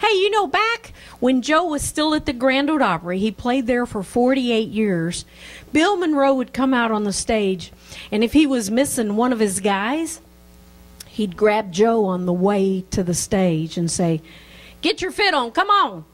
Hey, you know, back when Joe was still at the Grand Ole Opry, he played there for 48 years. Bill Monroe would come out on the stage, and if he was missing one of his guys, he'd grab Joe on the way to the stage and say, "Get your fit on, come on."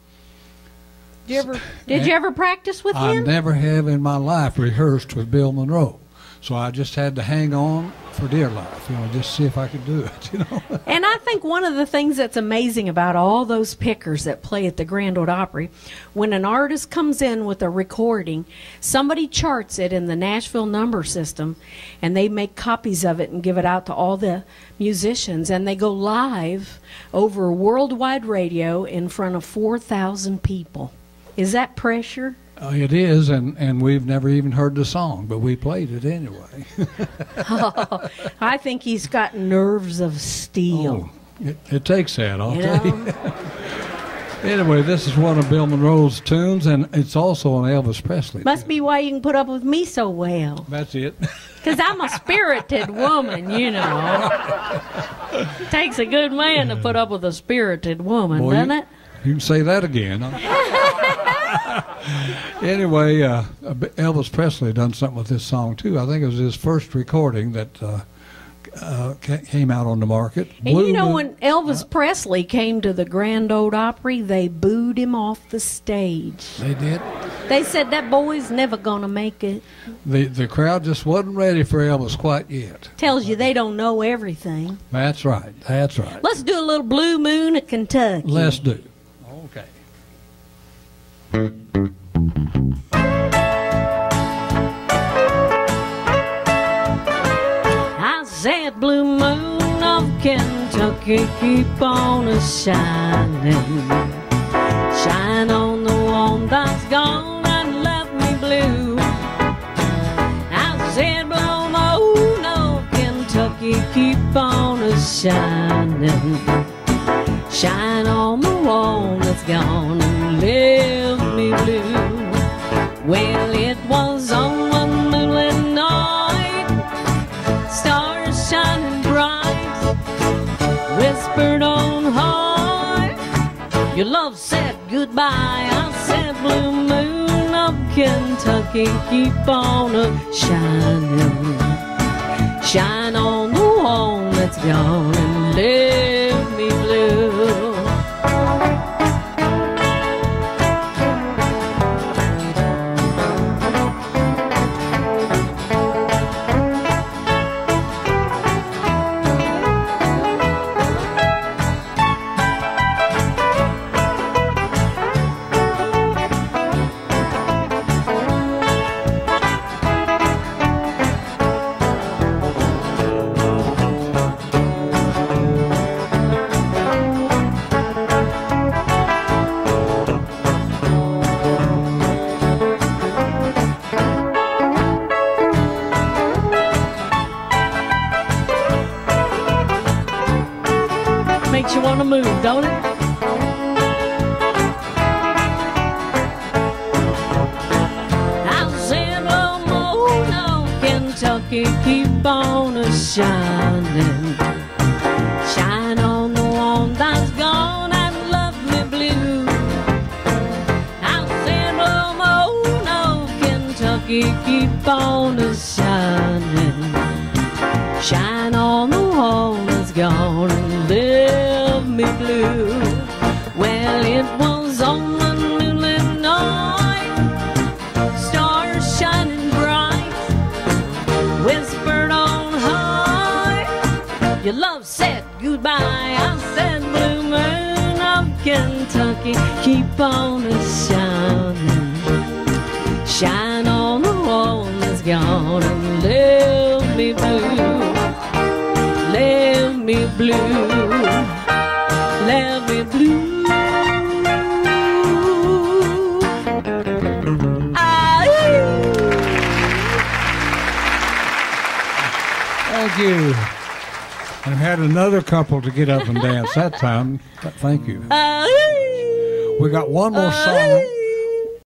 Did you ever, did you ever practice with I him? I never have in my life rehearsed with Bill Monroe. So I just had to hang on for dear life, you know, just see if I could do it, you know. And I think one of the things that's amazing about all those pickers that play at the Grand Ole Opry, when an artist comes in with a recording, somebody charts it in the Nashville number system, and they make copies of it and give it out to all the musicians, and they go live over worldwide radio in front of 4,000 people. Is that pressure? Uh, it is, and, and we've never even heard the song, but we played it anyway. I think he's got nerves of steel. Oh, it, it takes that, I'll You tell you. Anyway, this is one of Bill Monroe's tunes, and it's also an Elvis Presley. Must tune. be why you can put up with me so well. That's it. Because I'm a spirited woman, you know. Takes a good man to put up with a spirited woman, Boy, doesn't you, it? You can say that again. anyway, uh, Elvis Presley done something with this song too. I think it was his first recording that uh, uh, came out on the market. And you know, Moon- when Elvis Presley came to the Grand Ole Opry, they booed him off the stage. they did, They said that boy's never gonna make it. the the crowd just wasn't ready for Elvis quite yet. Tells you they don't know everything. That's right. That's right. Let's do a little Blue Moon of Kentucky. Let's do. Okay. I said, Blue Moon of Kentucky, keep on a shining. Shine on the one that's gone and left me blue. I said, Blue Moon of Kentucky, keep on a shining. Shine on the one that's gone whispered on high. Your love said goodbye. I said, Blue moon of Kentucky, keep on a shining. Shine on the one that's gone Makes you want to move, don't it? I said, oh, oh, no, Kentucky, keep on a shining. Shine on the one that's gone and left me blue. I said, oh, oh, no, Kentucky, keep on a shining. Shine on the one that's gone blue. Well, it was on one moonlit night, stars shining bright, whispered on high. Your love said goodbye. I said, Blue moon of Kentucky, keep on a shining. Shine on the one that's gone and left me blue. Left me blue. Thank you. And had another couple to get up and dance that time. Thank you. ah, We got one more song.